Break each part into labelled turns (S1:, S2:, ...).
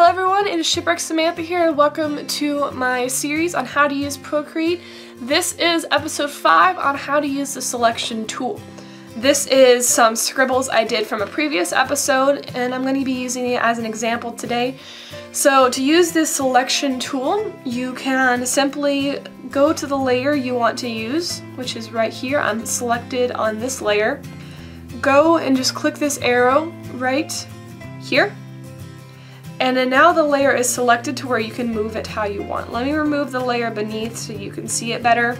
S1: Hello everyone, it is Shipwreck Samantha here and welcome to my series on how to use Procreate. This is episode 5 on how to use the selection tool. This is some scribbles I did from a previous episode and I'm going to be using it as an example today. So to use this selection tool, you can simply go to the layer you want to use, which is right here. I'm selected on this layer. Go and just click this arrow right here and then now the layer is selected to where you can move it how you want. Let me remove the layer beneath so you can see it better.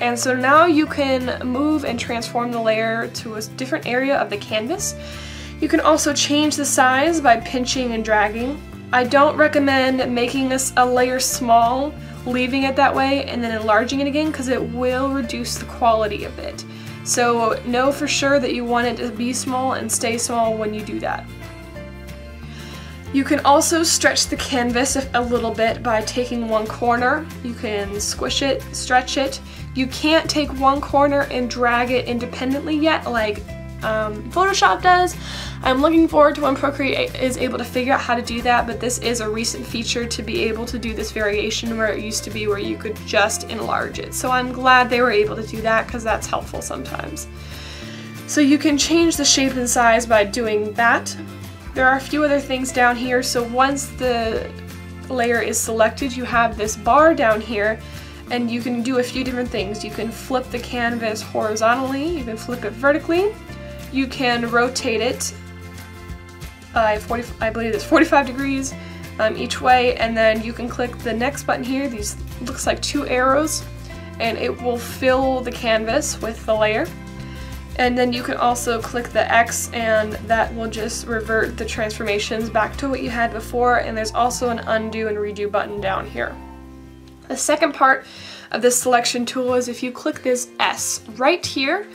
S1: And so now you can move and transform the layer to a different area of the canvas. You can also change the size by pinching and dragging. I don't recommend making this a layer small, leaving it that way, and then enlarging it again because it will reduce the quality of it. So know for sure that you want it to be small and stay small when you do that. You can also stretch the canvas a little bit by taking one corner. You can squish it, stretch it. You can't take one corner and drag it independently yet like um, Photoshop does. I'm looking forward to when Procreate is able to figure out how to do that, but this is a recent feature to be able to do this variation where it used to be where you could just enlarge it. So I'm glad they were able to do that because that's helpful sometimes. So you can change the shape and size by doing that. There are a few other things down here, so once the layer is selected, you have this bar down here, and you can do a few different things. You can flip the canvas horizontally, you can flip it vertically, you can rotate it by 40, I believe it's 45 degrees um, each way, and then you can click the next button here, these looks like two arrows, and it will fill the canvas with the layer. And then you can also click the X and that will just revert the transformations back to what you had before and there's also an undo and redo button down here. The second part of this selection tool is if you click this S right here,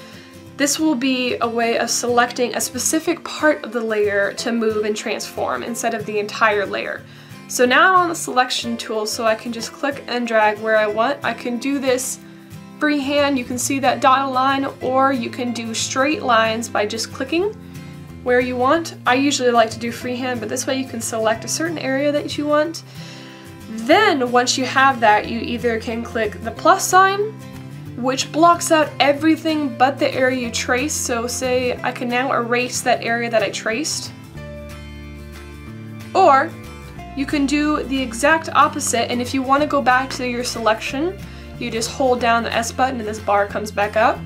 S1: this will be a way of selecting a specific part of the layer to move and transform instead of the entire layer. So now I'm on the selection tool so I can just click and drag where I want. I can do this freehand, you can see that dotted line, or you can do straight lines by just clicking where you want. I usually like to do freehand, but this way you can select a certain area that you want. Then, once you have that, you either can click the plus sign, which blocks out everything but the area you traced. So say I can now erase that area that I traced. Or you can do the exact opposite, and if you want to go back to your selection, you just hold down the S button and this bar comes back up.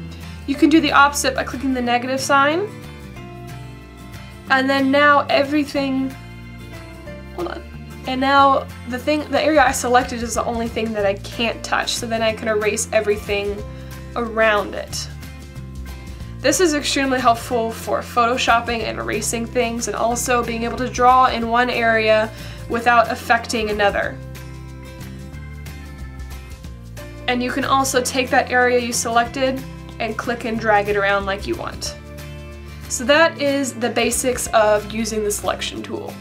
S1: You can do the opposite by clicking the negative sign. And then now everything, hold on. And now the thing, the area I selected is the only thing that I can't touch, so then I can erase everything around it. This is extremely helpful for photoshopping and erasing things and also being able to draw in one area without affecting another. And you can also take that area you selected and click and drag it around like you want. So that is the basics of using the selection tool.